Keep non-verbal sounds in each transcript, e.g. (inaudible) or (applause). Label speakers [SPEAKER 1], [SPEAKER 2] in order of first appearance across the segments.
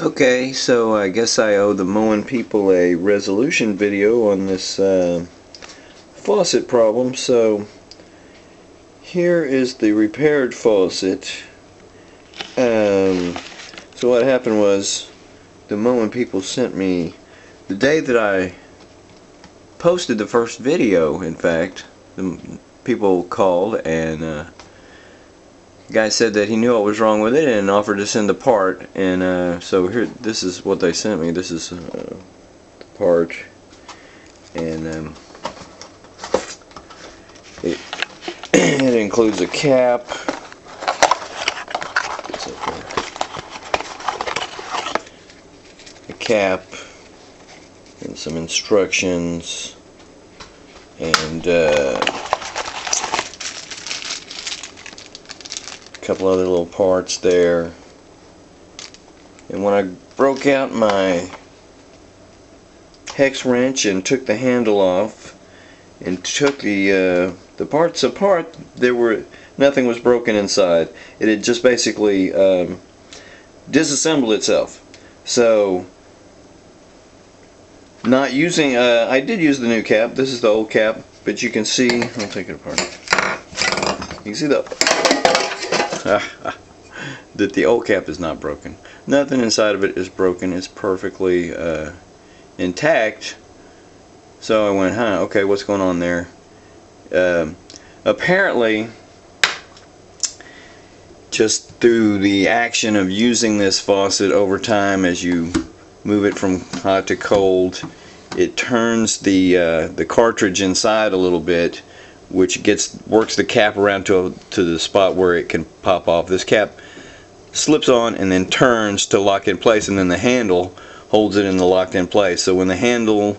[SPEAKER 1] Okay, so I guess I owe the Moen people a resolution video on this uh, faucet problem. So here is the repaired faucet. Um, so what happened was the Moen people sent me the day that I posted the first video. In fact, the people called and. Uh, guy said that he knew what was wrong with it and offered to send the part and uh, so here this is what they sent me. This is uh, the part and um, it, (clears throat) it includes a cap. A cap and some instructions and uh, couple other little parts there. And when I broke out my hex wrench and took the handle off and took the uh, the parts apart there were nothing was broken inside. It had just basically um, disassembled itself. So not using uh, I did use the new cap. This is the old cap but you can see I'll take it apart. You can see the (laughs) that the old cap is not broken. Nothing inside of it is broken. It's perfectly uh, intact. So I went, huh, okay, what's going on there? Um, apparently, just through the action of using this faucet over time as you move it from hot to cold, it turns the uh, the cartridge inside a little bit which gets works the cap around to, to the spot where it can pop off. This cap slips on and then turns to lock in place and then the handle holds it in the locked in place. So when the handle,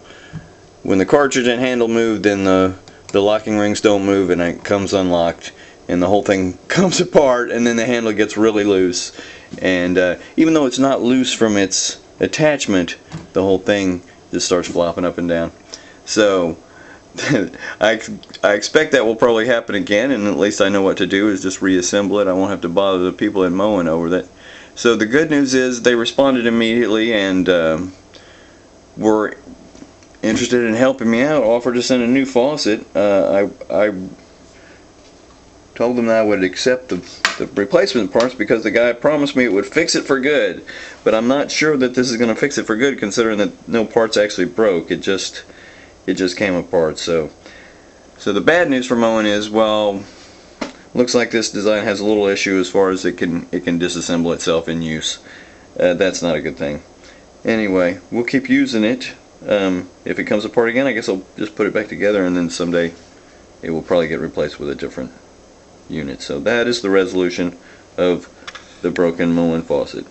[SPEAKER 1] when the cartridge and handle move then the, the locking rings don't move and it comes unlocked and the whole thing (laughs) comes apart and then the handle gets really loose and uh, even though it's not loose from its attachment the whole thing just starts flopping up and down. So I, I expect that will probably happen again and at least I know what to do is just reassemble it. I won't have to bother the people in Moen over that. So the good news is they responded immediately and um, were interested in helping me out, offered to send a new faucet. Uh, I, I told them that I would accept the, the replacement parts because the guy promised me it would fix it for good. But I'm not sure that this is going to fix it for good considering that no parts actually broke. It just it just came apart. So, so the bad news for Moen is, well, looks like this design has a little issue as far as it can it can disassemble itself in use. Uh, that's not a good thing. Anyway, we'll keep using it. Um, if it comes apart again, I guess I'll just put it back together and then someday it will probably get replaced with a different unit. So that is the resolution of the broken Moen faucet.